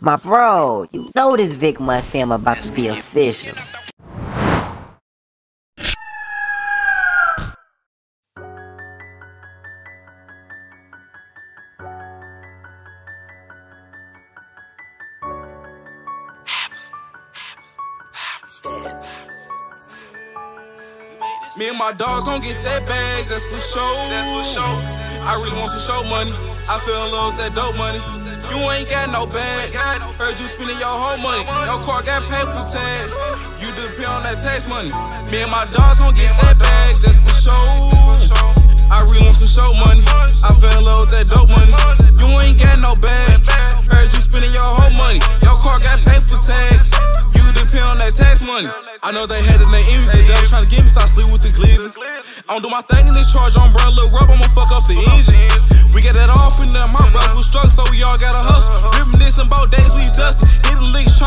My bro, you know this VickMont fam about to be official. Me and my dogs gon' get that bag, that's for sure. That's for sure. I really want some show money. I fell in love with that dope money. You ain't got no bag. Heard you spending your whole money. Your car got paper tags. You depend on that tax money. Me and my dogs gon' get that bag, that's for sure. I really want some show money. I fell in love with that dope money. You ain't got no bag. Heard you spending your whole money. Your car got paper tags. You depend on that tax money. I know they hated their envy, they devil trying to get me, so I sleep with the glizzy. I don't do my thing in this charge, little rub, I'ma fuck up the engine.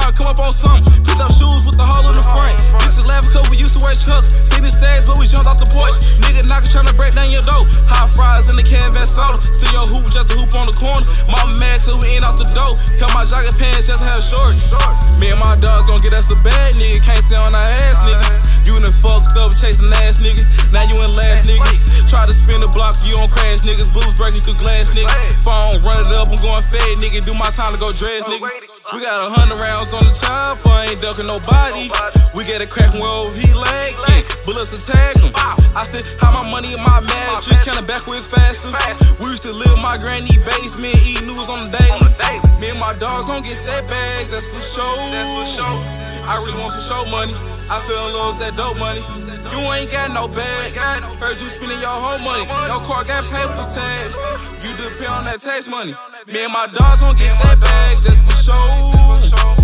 To come up on something. Picked up shoes with the hole in the front. Bitches laughing cause we used to wear chucks. Seen the stairs, but we jumped off the porch. Nigga knocking, trying to break down your door. Hot fries in the canvas soda. Still your hoop, just a hoop on the corner. Mama mad, so we ain't off the dough. Cut my jacket pants, just have shorts. Me and my dogs gon' get us a bad nigga, can't sit on our ass, nigga. You done fucked up chasing ass nigga. Now you in last nigga. Try to spin the block, you on crash niggas. Boots breaking through glass nigga. Phone run it up, I'm going fade nigga. Do my time to go dress nigga. We got a hundred rounds on the top, I ain't ducking nobody. We get a crack where he leg, yeah. bullets attack him. I still have my money in my mattress, kinda backwards faster. We used to live in my granny basement, eat noodles on the daily. Me and my dogs gon' get that bag, that's for sure. I really want some show money. I fell in love with that dope money. You ain't got no bag. Heard you spending your whole money. Your car got paper tags. That tax money. Me and my dogs gon' get that bag, that's for sure.